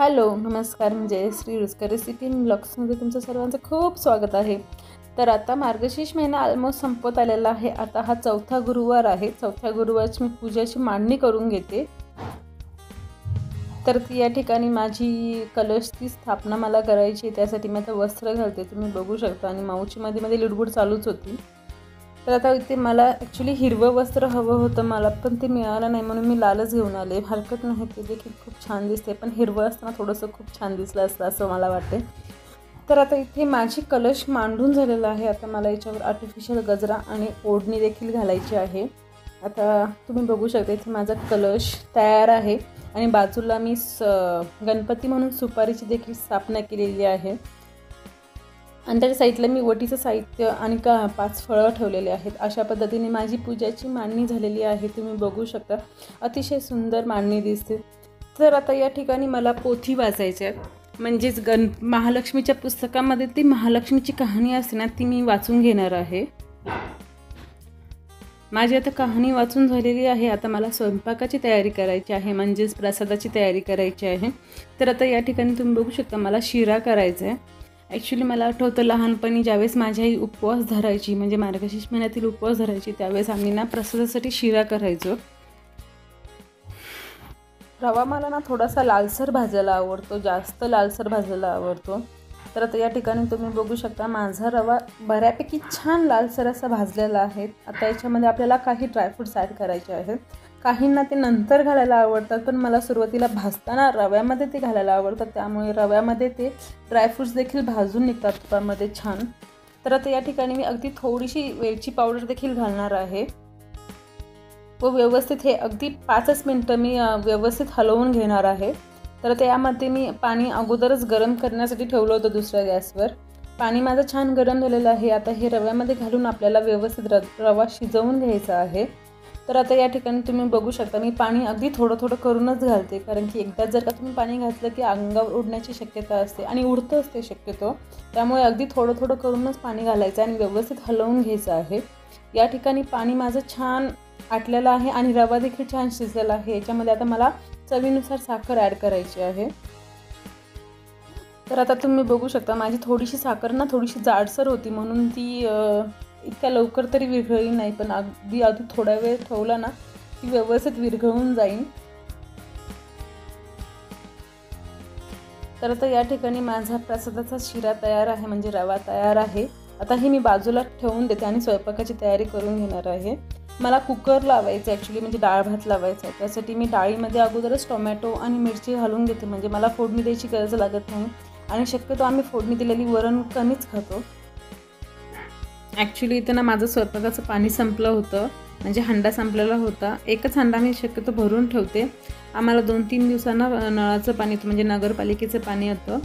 Hello नमस्कार. म्हणजे Shri रुस्कर recipe ब्लॉग्समध्ये तुमचं सर्वांचं खूप स्वागत आहे. तर आता मार्गशीर्ष महिना ऑलमोस्ट संपत आलेला आहे. आता हा चौथा गुरुवार आहे. चौथ्या गुरुवारची मी पूजाची मांडणी करून घेते. तर या ठिकाणी माझी कलशची स्थापना मला करायची त्यासाठी मी आता वस्त्र घालते. तुम्ही बघू शकता. आणि माऊची मध्ये मध्ये लुडबुड चालूच होती. तर आता इथे मला ॲक्च्युली हिरवं वस्त्र हवं होतं मला पण ते मिळालं नाही. म्हणून मी लालच घेऊन आले. हरकत नाही ते देखील खूप छान दिसते पण हिरवं असताना थोडंसं खूप छान दिसलं असतं असं मला वाटते तर आता इथे माझी कलश मांडून झालेलं आहे. आता मला याच्यावर आर्टिफिशियल गजरा आणि ओढणी देखील घालायची आहे. आता तुम्ही बघू शकता इथे माझा कलश तयार आहे. आणि बाजूला मी स गणपती म्हणून सुपारीची देखील स्थापना केलेली आहे. आणि त्याच्या साईडला मी वटीचं साहित्य आणि का पाच फळं ठेवलेले आहेत. अशा पद्धतीने माझी पूजाची मांडणी झालेली आहे. तुम्ही बघू शकता. अतिशय सुंदर मांडणी दिसते. तर आता या ठिकाणी मला पोथी वाचायची आहे म्हणजेच गण महालक्ष्मीच्या पुस्तकामध्ये ती महालक्ष्मीची कहाणी असते ना ती मी वाचून घेणार आहे. माझी आता कहाणी वाचून झालेली आहे. आता मला स्वयंपाकाची तयारी करायची आहे. म्हणजेच प्रसादाची तयारी करायची आहे. तर आता या ठिकाणी तुम्ही बघू शकता मला शिरा करायचा आहे. ॲक्च्युली मला आठवतं लहानपणी ज्यावेळेस माझी आई उपवास धरायची म्हणजे मार्गशीर्ष महिन्यातील उपवास धरायची त्यावेळेस आम्ही ना प्रसादासाठी शिरा करायचो. रवा मला ना थोडासा लालसर भाजायला आवडतो जास्त लालसर भाजायला आवडतो. तर आता या ठिकाणी तुम्ही बघू शकता माझा रवा बऱ्यापैकी छान लालसर असा भाजलेला आहे. आता याच्यामध्ये आपल्याला काही ड्रायफ्रूट्स ॲड करायचे आहेत. काहींना ते नंतर घालायला आवडतात पण मला सुरुवातीला भाजताना रव्यामध्ये ते घालायला आवडतात त्यामुळे रव्यामध्ये ते ड्रायफ्रूट्स देखील भाजून निघतात तुपामध्ये छान. तर आता या ठिकाणी मी अगदी थोडीशी वेलची पावडर देखील घालणार आहे. व व्यवस्थित हे अगदी पाचच मिनटं मी व्यवस्थित हलवून घेणार आहे. तर त्यामध्ये मी पाणी अगोदरच गरम करण्यासाठी ठेवलं होतं दुसऱ्या गॅसवर. पाणी माझं छान गरम झालेलं आहे. आता हे रव्यामध्ये घालून आपल्याला व्यवस्थित र रवा शिजवून घ्यायचा आहे. तर आता या ठिकाणी तुम्ही बघू शकता मी पाणी अगदी थोडं थोडं करूनच घालते. कारण की एकदा जर का तुम्ही पाणी घातलं की अंगावर उडण्याची शक्यता असते आणि उडतं असते शक्यतो. त्यामुळे अगदी थोडं थोडं करूनच पाणी घालायचं आणि व्यवस्थित हलवून घ्यायचं आहे. या ठिकाणी पाणी माझं छान आटलेलं आहे आणि रवा देखील छान शिजलेला आहे. याच्यामध्ये आता मला चवीनुसार साखर ॲड करायची आहे. तर आता तुम्ही बघू शकता माझी थोडीशी साखर ना थोडीशी जाडसर होती म्हणून ती इतक्या लवकर तरी विरघळली नाही पण अगदी अजून थोडा वेळ ठेवला ना ती व्यवस्थित विरघळून जाईन. तर आता या ठिकाणी माझा प्रसादाचा शिरा तयार आहे म्हणजे रवा तयार आहे. आता हे मी बाजूला ठेवून देते आणि स्वयंपाकाची तयारी करून घेणार आहे. मला कुकर लावायचं ॲक्च्युली म्हणजे डाळ भात लावायचा आहे. त्यासाठी मी डाळीमध्ये अगोदरच टोमॅटो आणि मिरची घालून घेते म्हणजे मला फोडणी द्यायची गरज लागत नाही. आणि शक्यतो आम्ही फोडणी दिलेली वरण कमीच खातो. ॲक्च्युली इथं ना माझं स्वयंपाकाचं पाणी संपलं होतं. म्हणजे हंडा संपलेला होता. एकच हंडा मी शक्यतो भरून ठेवते. आम्हाला दोन तीन दिवसांना नळाचं पाणी होतं. म्हणजे नगरपालिकेचं पाणी होतं.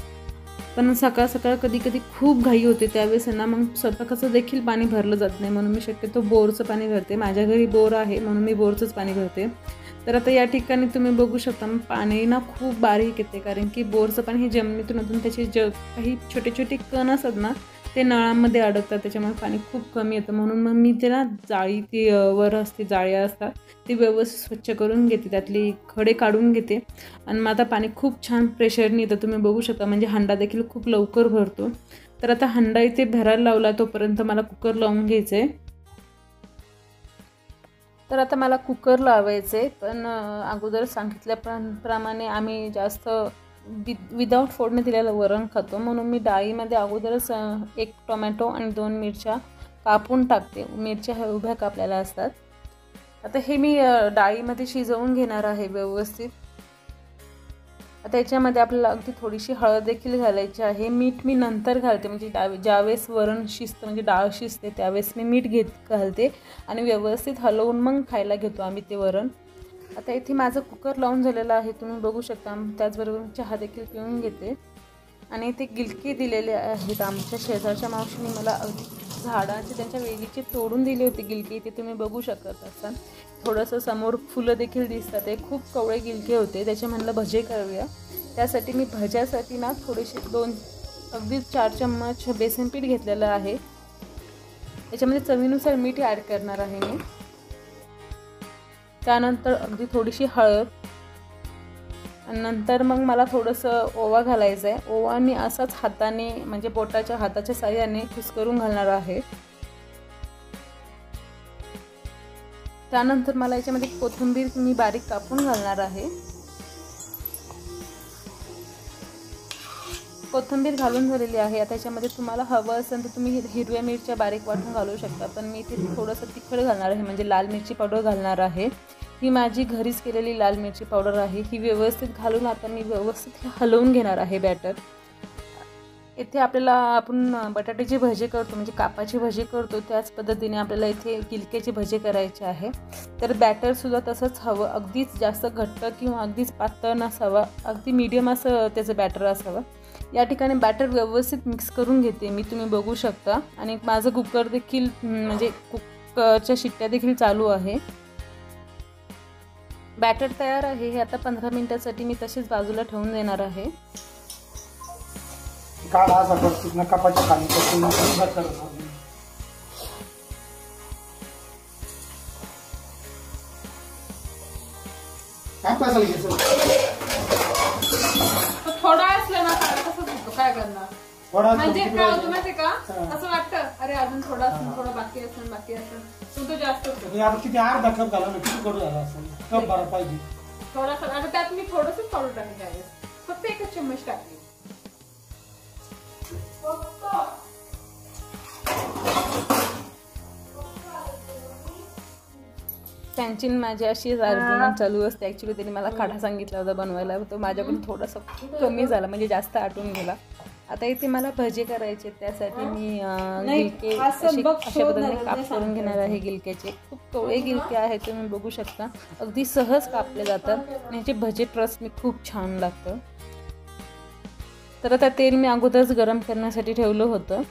पण सकाळ सकाळ कधी कधी खूप घाई होते त्यावेळेस ना. मग स्वतःचं देखील पाणी भरलं जात नाही. म्हणून मी शक्यतो बोरचं पाणी भरते. माझ्या घरी बोर आहे. म्हणून मी बोरचंच पाणी भरते. तर आता या ठिकाणी तुम्ही बघू शकता पाणी ना खूप बारीक येते. कारण की बोरचं पाणी हे जमिनीतून अजून त्याचे ज काही छोटे छोटे कण असतात ना ते नळामध्ये अडकतात त्याच्यामुळे पाणी खूप कमी येतं. म्हणून मग मी ते ना जाळी ती वर असते जाळ्या असतात ती व्यवस्थित स्वच्छ करून घेते. त्यातली खडे काढून घेते. आणि मग आता पाणी खूप छान प्रेशरने येतं. तुम्ही बघू शकता म्हणजे हंडा देखील खूप लवकर भरतो. तर आता हंडा इथे भरायला लावला तोपर्यंत मला कुकर लावून घ्यायचं आहे तर आता मला कुकर लावायचं आहे पण अगोदर सांगितल्याप्रमाणे आम्ही जास्त वि विदाऊट फोडणे दिलेलं वरण खातो. म्हणून मी डाळीमध्ये अगोदरच एक टोमॅटो आणि दोन मिरच्या कापून टाकते. मिरच्या ह्या उभ्या कापलेल्या असतात. आता हे मी डाळीमध्ये शिजवून घेणार आहे व्यवस्थित. आता याच्यामध्ये आपल्याला अगदी थोडीशी हळद देखील घालायची आहे. मीठ मी नंतर घालते. म्हणजे डा ज्यावेळेस वरण शिजतं म्हणजे डाळ शिजते त्यावेळेस मी मीठ घेत घालते. आणि व्यवस्थित हलवून मग खायला घेतो आम्ही ते वरण. आता इथे माझं कुकर लावून झालेलं आहे तुम्ही बघू शकता. त्याचबरोबर चहा देखील पिऊन घेते. आणि इथे गिलकी दिलेले आहेत आमच्या शेजारच्या मावशीने मला अगदी झाडाचे त्यांच्या वेलीचे तोडून दिली होती गिलकी. ते तुम्ही बघू शकत असाल. थोडंसं समोर फुलं देखील दिसतात. ते खूप कवळे गिलके होते. त्याचे म्हणलं भजे करूया. त्यासाठी मी भज्यासाठी ना थोडेसे दोन अगदी चार चम्मच बेसन पीठ घेतलेलं आहे. त्याच्यामध्ये चवीनुसार मीठ ॲड करणार आहे मी. त्यानंतर अगदी थोडीशी हळद. नंतर मग मला थोडंसं ओवा घालायचं आहे ओवा मी असाच हाताने म्हणजे बोटाच्या हाताच्या साह्याने करून घालणार आहे. त्यानंतर मला याच्यामध्ये कोथिंबीर मी बारीक कापून घालणार आहे. कोथिंबीर घालून झालेली आहे. आता याच्यामध्ये तुम्हाला हवं असेल तर तुम्ही हिरव्या मिरच्या बारीक वाटून घालू शकता. पण मी इथे थोडंसं तिखट घालणार आहे. म्हणजे लाल मिरची पावडर घालणार आहे. ही माझी घरीच केलेली लाल मिरची पावडर आहे. ही व्यवस्थित घालून आता मी व्यवस्थित हलवून घेणार आहे बॅटर. इथे आपल्याला आपण बटाट्याची भजी करतो म्हणजे कापाची भजी करतो. त्याच पद्धतीने आपल्याला इथे गिलक्याची भजी करायची आहे. तर बॅटरसुद्धा तसंच हवं. अगदीच जास्त घट्ट किंवा अगदीच पातळ नसावं. अगदी मीडियम असं त्याचं बॅटर असावं. या ठिकाणी बॅटर व्यवस्थित मिक्स करून घेते मी तुम्ही बघू शकता. आणि माझं कुकर देखील म्हणजे कुकरच्या शिट्ट्या देखील चालू आहे. बॅटर तयार आहे हे आता पंधरा मिनटासाठी मी तशीच बाजूला ठेवून देणार आहे. काय पैसा घ्यायचं थोडा असलं ना काय कसं होतो काय करणार म्हणजे काय होतं माहितीये का? असं वाटतं अरे अजून थोडा थोडं बाकी असेल बाकी असेल. तू तो जास्त आता किती अर्धा कप झाला ना किती कडू झाला असेल? कप भरा पाहिजे. थोडासा आता त्यात मी थोडस पावडर टाकली आहे फक्त एकच चम्मच टाकली त्यांची माझी अशी चालू असते. ऍक्च्युली त्यांनी मला काढा सांगितला होता बनवायला. तो माझ्याकडून थोडासा कमी झाला. म्हणजे जास्त आटून गेला. आता इथे मला भजे करायचे त्यासाठी मी गिलके अशा पद्धतीने काप करून घेणार आहे गिलक्याचे. खूप कवळे गिलके आहेत तुम्ही बघू शकता. अगदी सहज कापले जातात. आणि ह्याचे भजे ट्रस्ट मी खूप छान लागतं. तर आता तेल मी अगोदरच गरम करण्यासाठी ठेवलं होतं.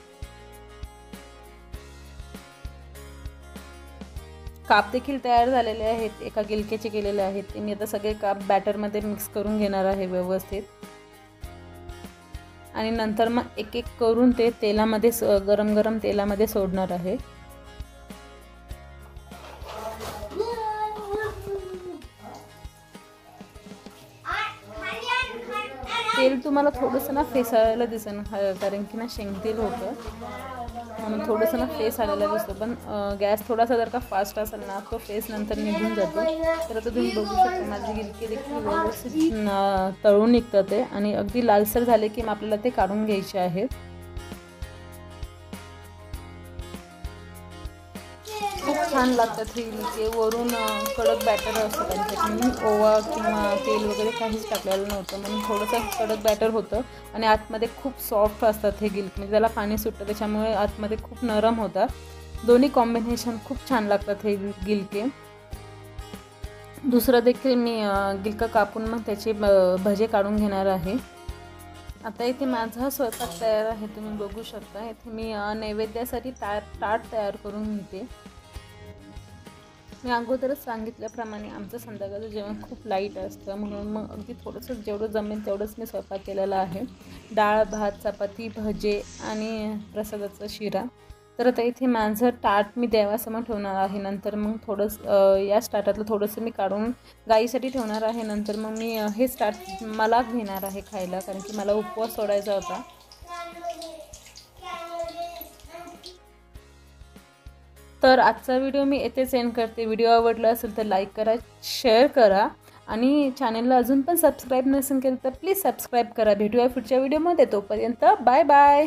काप देखील तयार झालेले आहेत. एका गिलक्याचे केलेले आहेत. ते मी आता सगळे काप बॅटरमध्ये मिक्स करून घेणार आहे व्यवस्थित. आणि नंतर मग एक एक करून ते तेलामध्ये स गरम गरम तेलामध्ये सोडणार आहे. तेल तुम्हाला थोडंसं ना फेसायला दिसेल कारण की ना शेंगतेल होतं. म्हणून थोडंसं ना फेस आलेला दिसतो. पण गॅस थोडासा जर का फास्ट असेल ना तो फेस नंतर निघून जातो. तर आता तुम्ही बघू शकता माझी गिलकी देखील व्यवस्थित तळून निघतं ते. आणि अगदी लालसर झाले की मग आपल्याला ते काढून घ्यायचे आहेत. छान लागतात हे गिलके वरून कडक बॅटर असतं त्यांच्यात ओवा किंवा तेल वगैरे काहीच टाकलेलं नव्हतं. म्हणून थोडंसं कडक बॅटर होतं. आणि आतमध्ये खूप सॉफ्ट असतात हे गिलके म्हणजे त्याला पाणी सुटतं त्याच्यामुळे आतमध्ये खूप नरम होतात. दोन्ही कॉम्बिनेशन खूप छान लागतात हे गिलके दुसरं देखील मी गिलकं कापून मग त्याचे भजे काढून घेणार आहे. आता इथे माझा स्वयंपाक तयार आहे. तुम्ही बघू शकता. इथे मी नैवेद्यासाठी ताट ताट तयार करून घेते. मी अगोदरच सांगितल्याप्रमाणे आमचं संध्याकाळचं जेवण खूप लाइट असतं. म्हणून मग अगदी थोडंसं जेवढं जमेल तेवढंच मी स्वयंपाक केलेला आहे. डाळ भात चपाती भजे आणि प्रसादाचा शिरा. तर आता इथे माझं ताट मी देवासमोर ठेवणार आहे. नंतर मग थोडंसं या स्टार्टातलं थोडंसं मी काढून गाईसाठी ठेवणार आहे. नंतर मग मी हे स्टार्ट मला घेणार आहे खायला कारण की मला उपवास सोडायचा होता. तर आजचा व्हिडिओ मी येथेच एंड करते. व्हिडिओ आवडला असेल तर लाईक करा शेअर करा. आणि चॅनलला अजून पण सबस्क्राईब नसेल केलं तर प्लीज सबस्क्राईब करा. भेटूया पुढच्या व्हिडिओमध्ये तोपर्यंत बाय बाय